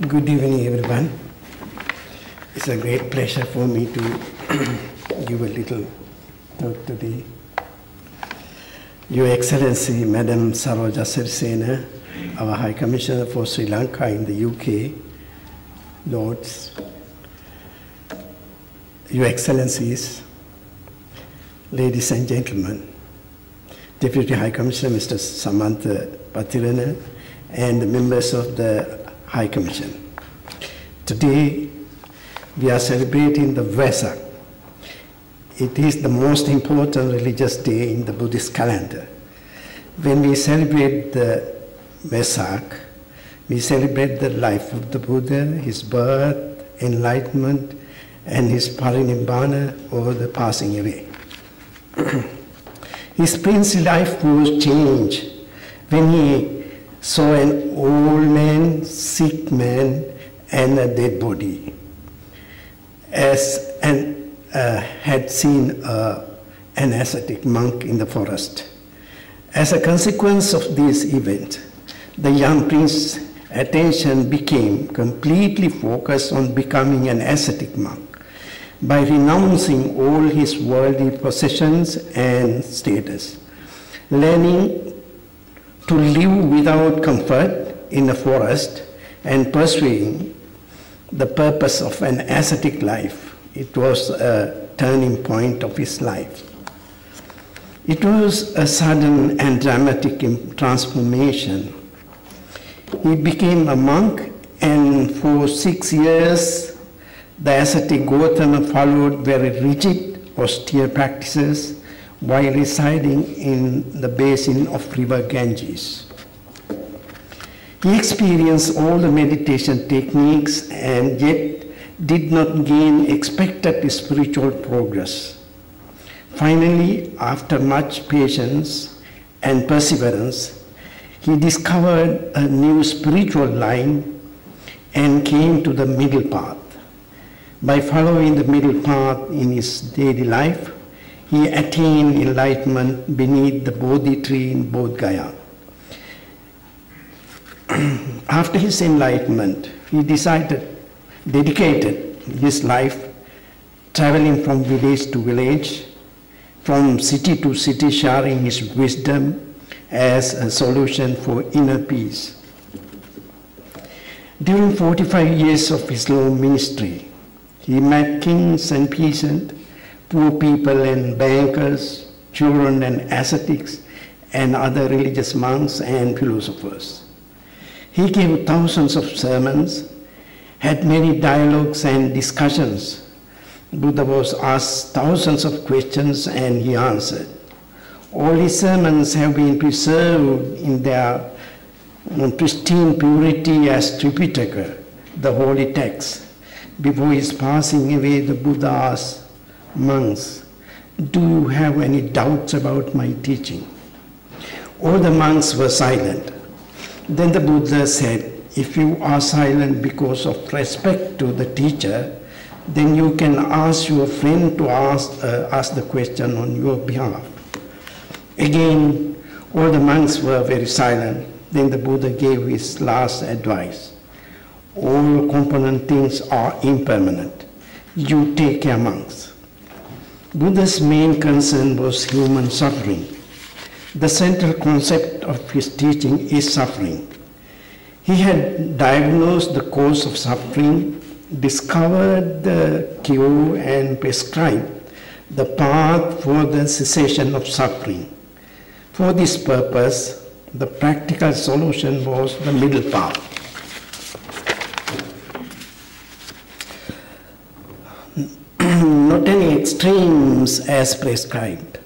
Good evening, everyone. It's a great pleasure for me to give a little talk to the Your Excellency, Madam Saroja Sirisena, our High Commissioner for Sri Lanka in the UK, Lords, Your Excellencies, ladies and gentlemen, Deputy High Commissioner Mr. Samantha Patirana, and the members of the High Commission. Today, we are celebrating the Vesak. It is the most important religious day in the Buddhist calendar. When we celebrate the Vesak, we celebrate the life of the Buddha, his birth, enlightenment, and his parinibbana or the passing away. his princely life was changed when he saw an old man, sick man, and a dead body. As an uh, had seen uh, an ascetic monk in the forest. As a consequence of this event, the young prince's attention became completely focused on becoming an ascetic monk by renouncing all his worldly possessions and status, learning to live without comfort in a forest and pursuing the purpose of an ascetic life. It was a turning point of his life. It was a sudden and dramatic transformation. He became a monk, and for six years, the ascetic Gautama followed very rigid, austere practices while residing in the basin of river Ganges. He experienced all the meditation techniques and yet did not gain expected spiritual progress. Finally, after much patience and perseverance, he discovered a new spiritual line and came to the middle path. By following the middle path in his daily life, he attained enlightenment beneath the Bodhi tree in Bodh Gaya. After his enlightenment, he decided, dedicated his life traveling from village to village, from city to city, sharing his wisdom as a solution for inner peace. During 45 years of his long ministry, he met kings and peasants poor people and bankers, children and ascetics, and other religious monks and philosophers. He gave thousands of sermons, had many dialogues and discussions. Buddha was asked thousands of questions and he answered. All his sermons have been preserved in their pristine purity as Tripitaka, the holy text. Before his passing away, the Buddha asked, monks, do you have any doubts about my teaching? All the monks were silent. Then the Buddha said, if you are silent because of respect to the teacher, then you can ask your friend to ask, uh, ask the question on your behalf. Again, all the monks were very silent. Then the Buddha gave his last advice. All component things are impermanent. You take care, monks. Buddha's main concern was human suffering. The central concept of his teaching is suffering. He had diagnosed the cause of suffering, discovered the cure, and prescribed the path for the cessation of suffering. For this purpose, the practical solution was the middle path. not any extremes as prescribed.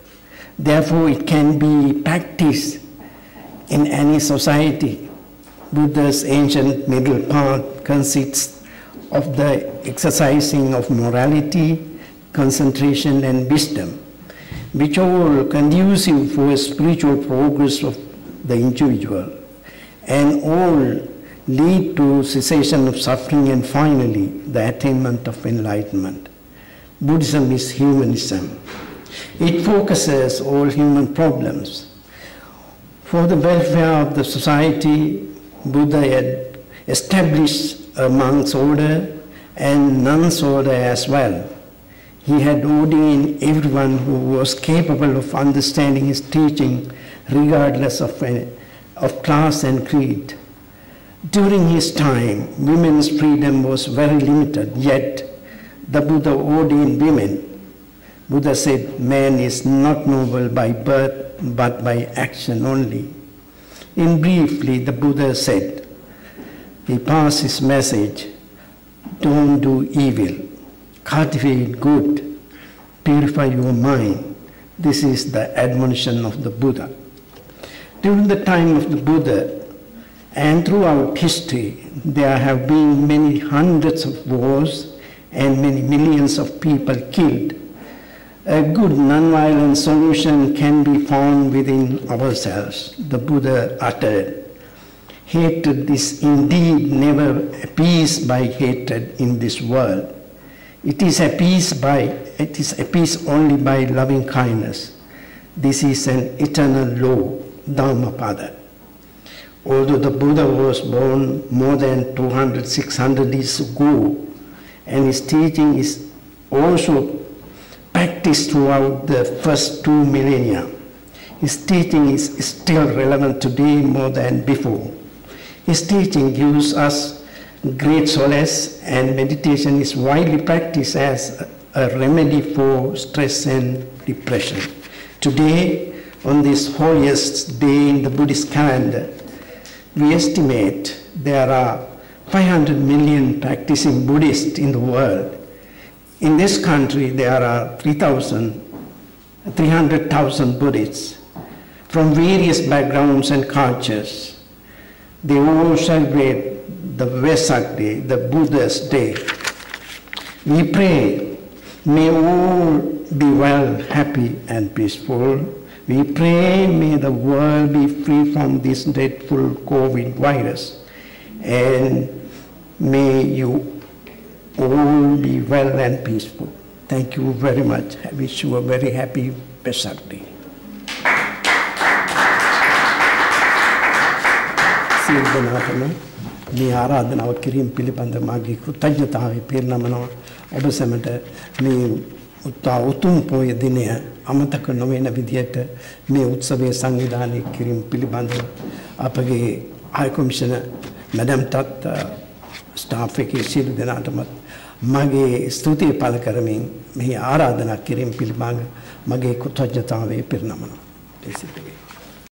Therefore, it can be practiced in any society. Buddha's ancient middle path consists of the exercising of morality, concentration, and wisdom, which are conducive for spiritual progress of the individual, and all lead to cessation of suffering and finally the attainment of enlightenment. Buddhism is humanism. It focuses all human problems. For the welfare of the society, Buddha had established a monk's order and nun's order as well. He had ordained everyone who was capable of understanding his teaching, regardless of, eh, of class and creed. During his time, women's freedom was very limited, yet the Buddha ordained women. Buddha said, man is not noble by birth, but by action only. In briefly, the Buddha said, he passed his message, don't do evil, cultivate good, purify your mind. This is the admonition of the Buddha. During the time of the Buddha, and throughout history, there have been many hundreds of wars and many millions of people killed. A good nonviolent solution can be found within ourselves, the Buddha uttered. Hatred is indeed never appeased by hatred in this world. It is appeased by it is appeased only by loving kindness. This is an eternal law, Dhammapada. Although the Buddha was born more than 200, 600 years ago, and his teaching is also practiced throughout the first two millennia, his teaching is still relevant today more than before. His teaching gives us great solace, and meditation is widely practiced as a remedy for stress and depression. Today, on this holiest day in the Buddhist calendar, we estimate there are 500 million practicing Buddhists in the world. In this country, there are 3,000, 300,000 Buddhists from various backgrounds and cultures. They all celebrate the Vesak Day, the Buddha's Day. We pray, may all be well, happy, and peaceful. We pray, may the world be free from this dreadful COVID virus. And may you all be well and peaceful. Thank you very much. I wish you a very happy Pesach Day. සියලු දෙනාටම මේ ආරාධනාව කිරීම පිළිබඳ මාගේ කෘතඥතාවය පිරිනමනවා ඔබ සැමට මේ උත්තා උතුම් පොය දිනය අමතක නොවන විදියට මේ උත්සවය සංවිධානය කිරීම පිළිබඳව අපගේ ආය කොමිෂන මැඩම්ටත් ස්ටාෆ් එකේ සියලු දෙනාටමත් මගේ ස්තුතිය පළ කරමින් මෙහි ආරාධනා කිරීම පිළිබඳ මගේ කෘතඥතාවය පිරිනමනවා. ඒ සිද්ධ වේ.